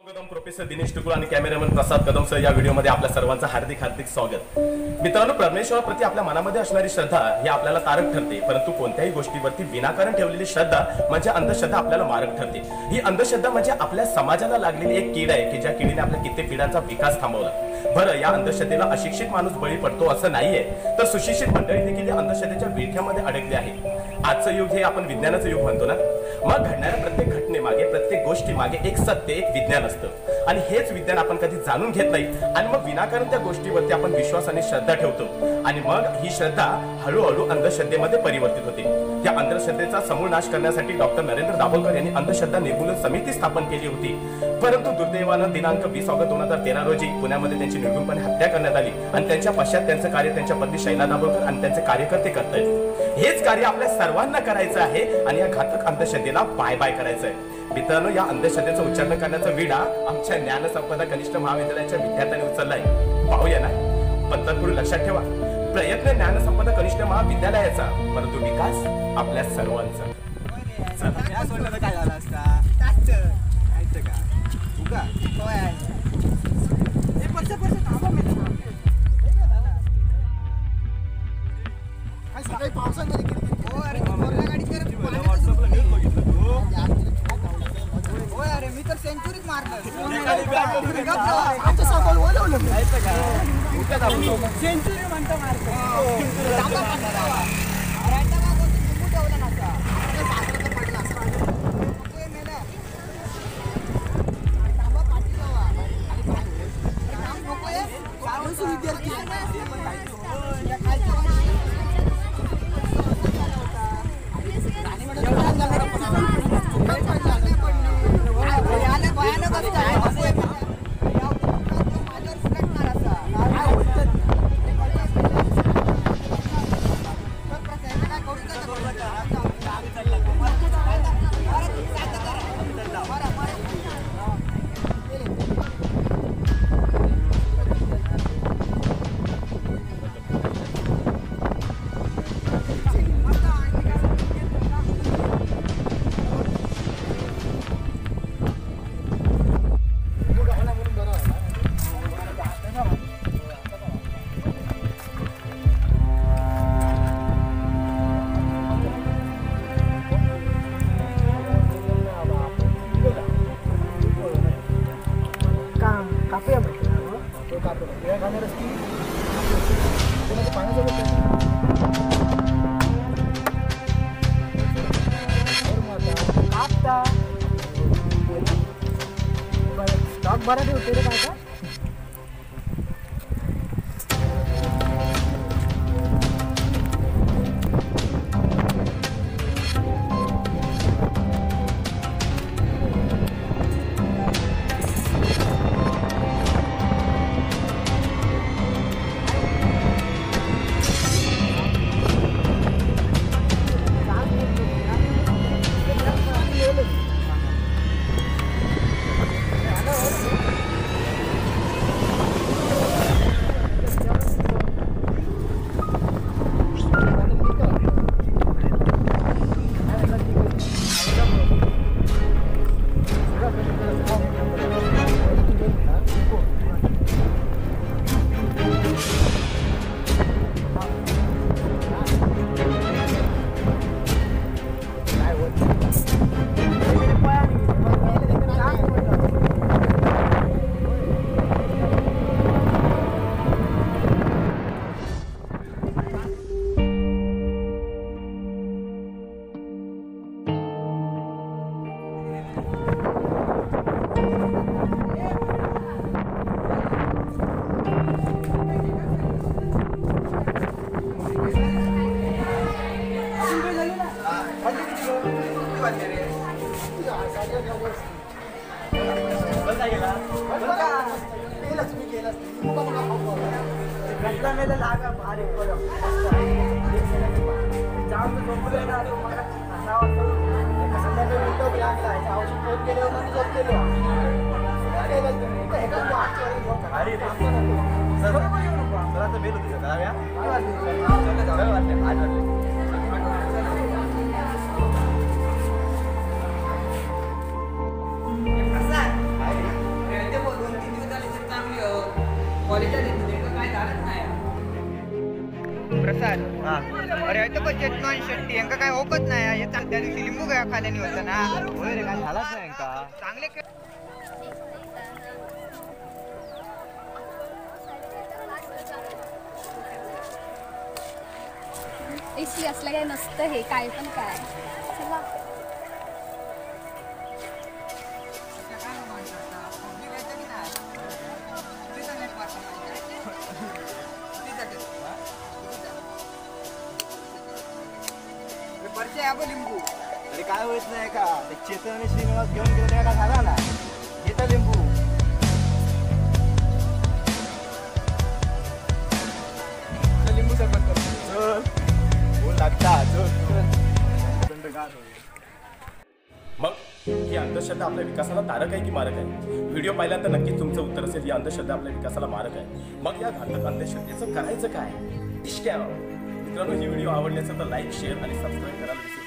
Kadam professor Dinesh टुकुळ आणि cameraman प्रसाद Kadam sir या व्हिडिओमध्ये आपल्या सर्वांचं हार्दिक हार्दिक स्वागत. मित्रांनो परमेश्वराप्रती आपल्या मनामध्ये असणारी श्रद्धा ही आपल्याला तारक ठरते परंतु कोणत्याही गोष्टीवरती विनाकारण ठेवलेली श्रद्धा म्हणजे अंधश्रद्धा आपल्याला मारक ठरते. ही अंधश्रद्धा म्हणजे आपल्या समाजाला लागलेली एक कीड आहे की ज्या किडीने आपल्या कित्येक पिढ्यांचा विकास थांबवला. बरं या अंधश्रद्धेला अशिक्षित माणूस बळी पडतो असं नाहीये तर सुशिक्षित मंडळी देखील या अंधश्रद्धेच्या विळख्यामध्ये अडकले आहे आजचं युग हे आपण विज्ञानाचं युग म्हणतो ना? मग घडणाऱ्या प्रत्येक घटनेमागे प्रत्येक गोष्टी मागे एक सत्य एक विज्ञान असतं. आणि हेच विज्ञान आपण कधी जाणून घेत नाही. आणि मग विनाकारण त्या गोष्टीवरती आपण विश्वास आणि श्रद्धा ठेवतो. आणि मग ही श्रद्धा हळूहळू अंधश्रद्धेमध्ये परिवर्तित होते. या अंधश्रद्धेचा समूळ नाश करण्यासाठी डॉक्टर नरेंद्र दाभोलकर यांनी अंधश्रद्धा निर्मूलन समिती स्थापन केली होती. परंतु दुर्दैवानं दिनांक वीस ऑगस्ट दोन हजार तेरा रोजी पुण्यामध्ये त्यांची निर्गुणपणे हत्या करण्यात आली आणि त्यांच्या पश्चात त्यांचं कार्य त्यांच्या पत्नी शैला दाभोलकर आणि त्यांचे कार्यकर्ते करतायत. हेच कार्य आपल्या सर्वांना करायचं आहे आणि या घातक अंधश्रद्धे अंधश्रद्धेला बाय बाय करायचंय. मित्रांनो या अंधश्रद्धेचं उच्चारण करण्याचा विडा आमच्या ज्ञानसंपदा कनिष्ठ महाविद्यालयाच्या विद्यार्थ्यांनी उचललाय. पाहूया ना. पण लक्षात ठेवा. प्रयत्न ज्ञानसंपदा कनिष्ठ महाविद्यालयाचा परंतु विकास आपल्या सर्वांचा. या काय झालं असता का उगा सकाळी पावसामध्ये तर सेंचुरीच मारणार एखादी bag करून घे. आमच्या सामान ओलवलं मी. माहिती का उगाच आपण सेंचुरी म्हणतो मारतो तांबा पडला बरा ठेवते रे ಮೇಲೆ ಲಾಗ ಭಾರಿ जाम तो झोपून येणार आणि मला असा वाटतो संध्याकाळी उठतो क्लासला याच्या औषध फ़ोन केले होता मी झोप केलो अरे बरोबर येऊ नको आमचा बेल होती सकाळ वाटलं आज वाटलं प्रसाद. अरे तो पण चटणी शेट्टी यांका काय होकत नाही हे त्या दिवशी लिंबू काय खाल्याने होतं ना. होय रे काय झालाच नाही चांगले के- एसी असलं काय नसतं हे काय पण काय. लिंबू. अरे काय होत नाही का ते चेतन आणि श्रीनिवास घेऊन गेले का झाला ना घेता लिंबू. चल, सरबत कर लागता. मग ही अंधश्रद्धा आपल्या विकासाला तारक आहे की मारक आहे? व्हिडिओ पाहिल्यानंतर नक्कीच तुमचं उत्तर असेल ही अंधश्रद्धा आपल्या विकासाला मारक आहे. मग या घातक अंधश्रद्धेचं करायचं काय? इश्क्या मित्रांनो ही व्हिडिओ आवडली असेल तर लाईक शेअर आणि सबस्क्राईब करायला विसरू